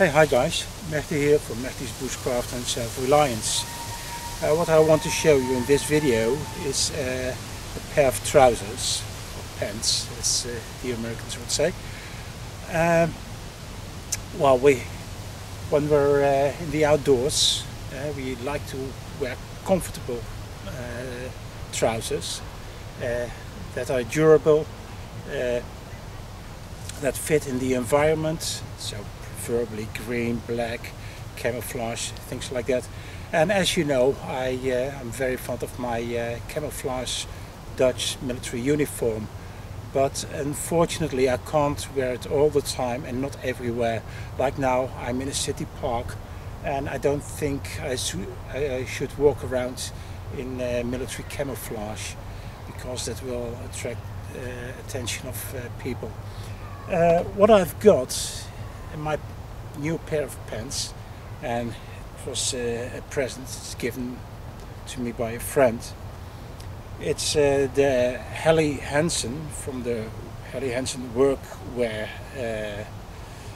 Hey, hi guys, Mahdi here from Mahdi's Bushcraft and Self-Reliance. Uh, what I want to show you in this video is uh, a pair of trousers, or pants as uh, the Americans would say. Um, well, we, when we're uh, in the outdoors, uh, we like to wear comfortable uh, trousers that are durable, that fit in the environment, so preferably green, black, camouflage, things like that. And as you know, I uh, am very fond of my uh, camouflage Dutch military uniform. But unfortunately, I can't wear it all the time and not everywhere. Like now, I'm in a city park, and I don't think I, I should walk around in uh, military camouflage because that will attract uh, attention of uh, people. Uh, what I've got my new pair of pants and it was uh, a present given to me by a friend. It's uh, the Helly Hansen from the Helly Hansen Workwear uh,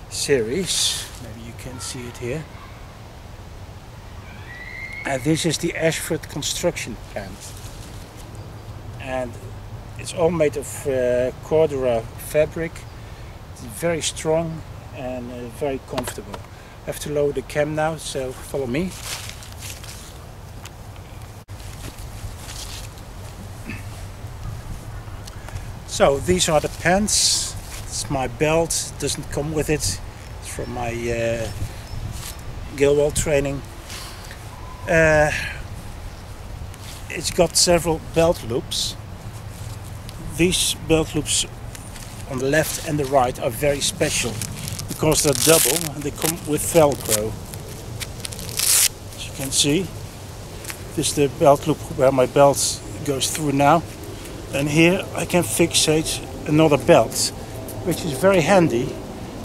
series. Maybe you can see it here. And this is the Ashford construction pant. And it's all made of uh, Cordura fabric. It's very strong and uh, very comfortable. I have to lower the cam now, so follow me. So these are the pants. It's my belt. Doesn't come with it. It's from my uh, Gilwell training. Uh, it's got several belt loops. These belt loops on the left and the right are very special because they're double and they come with velcro. As you can see this is the belt loop where my belt goes through now. And here I can fixate another belt which is very handy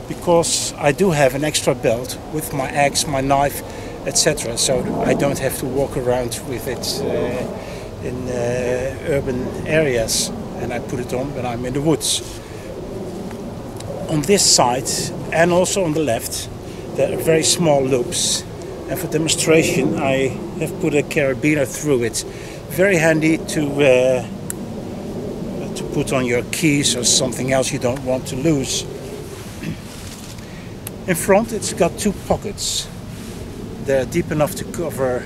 because I do have an extra belt with my axe, my knife etc so I don't have to walk around with it uh, in uh, urban areas and I put it on when I'm in the woods. On this side and also on the left there are very small loops. And for demonstration I have put a carabiner through it. Very handy to uh, to put on your keys or something else you don't want to lose. In front it's got two pockets. They're deep enough to cover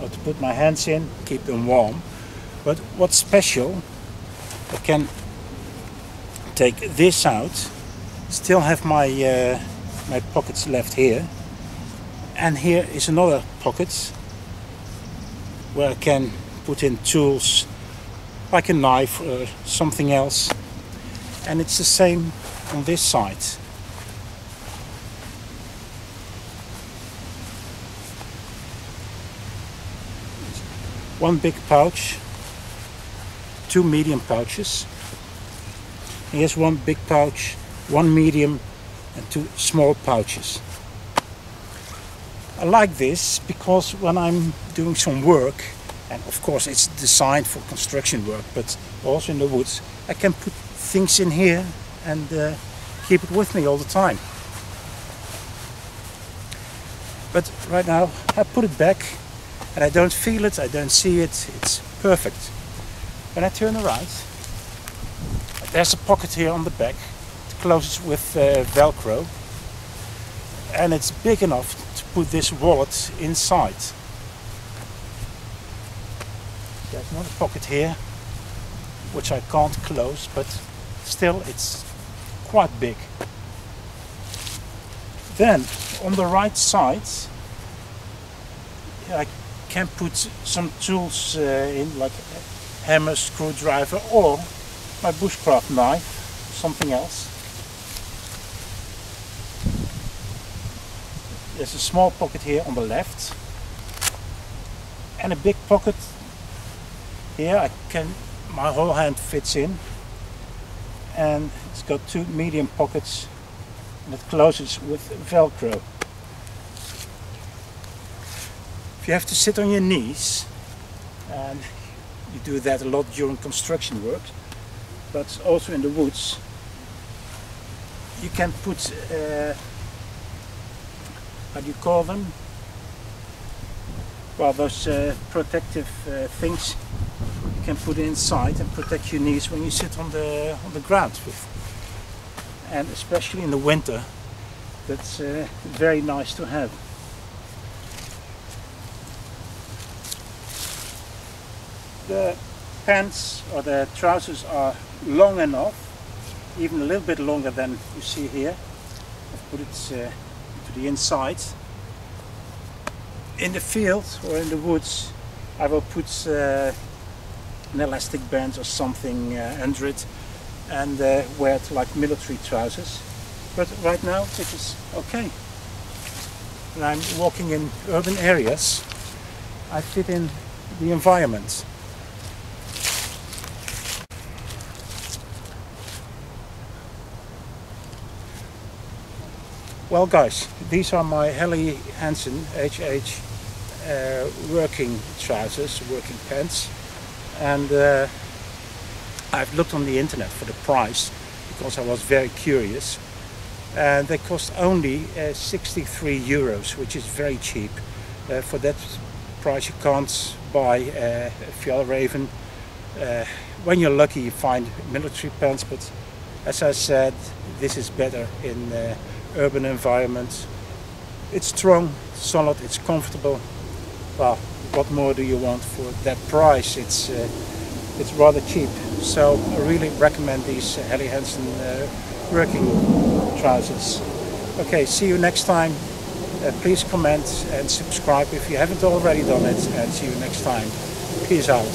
or to put my hands in keep them warm. But what's special I can take this out Still have my uh, my pockets left here. And here is another pocket where I can put in tools like a knife or something else. And it's the same on this side. One big pouch, two medium pouches. Here's one big pouch one medium and two small pouches. I like this because when I'm doing some work, and of course it's designed for construction work, but also in the woods, I can put things in here and uh, keep it with me all the time. But right now I put it back and I don't feel it, I don't see it, it's perfect. When I turn around, there's a pocket here on the back closes with uh, velcro. And it's big enough to put this wallet inside. There's another pocket here which I can't close but still it's quite big. Then on the right side I can put some tools uh, in like a hammer, screwdriver or my bushcraft knife something else There's a small pocket here on the left and a big pocket here. I can my whole hand fits in and it's got two medium pockets it closes with velcro. If you have to sit on your knees and you do that a lot during construction work but also in the woods you can put uh, how do you call them? Well, those uh, protective uh, things you can put inside and protect your knees when you sit on the on the ground. And especially in the winter, that's uh, very nice to have. The pants or the trousers are long enough, even a little bit longer than you see here. Put it uh, the inside. In the field or in the woods, I will put uh, an elastic band or something uh, under it and uh, wear it like military trousers. But right now it is okay. When I'm walking in urban areas, I fit in the environment. Well guys, these are my Helly Hansen HH uh, working trousers, working pants. And uh, I've looked on the internet for the price because I was very curious. And they cost only uh, 63 euros, which is very cheap. Uh, for that price you can't buy uh, a Fjallraven. Uh, when you're lucky you find military pants, but as I said, this is better in uh, urban environment. It's strong, solid, it's comfortable. Well, what more do you want for that price? It's uh, it's rather cheap. So I really recommend these uh, Helly Hansen uh, working trousers. Okay, see you next time. Uh, please comment and subscribe if you haven't already done it and see you next time. Peace out.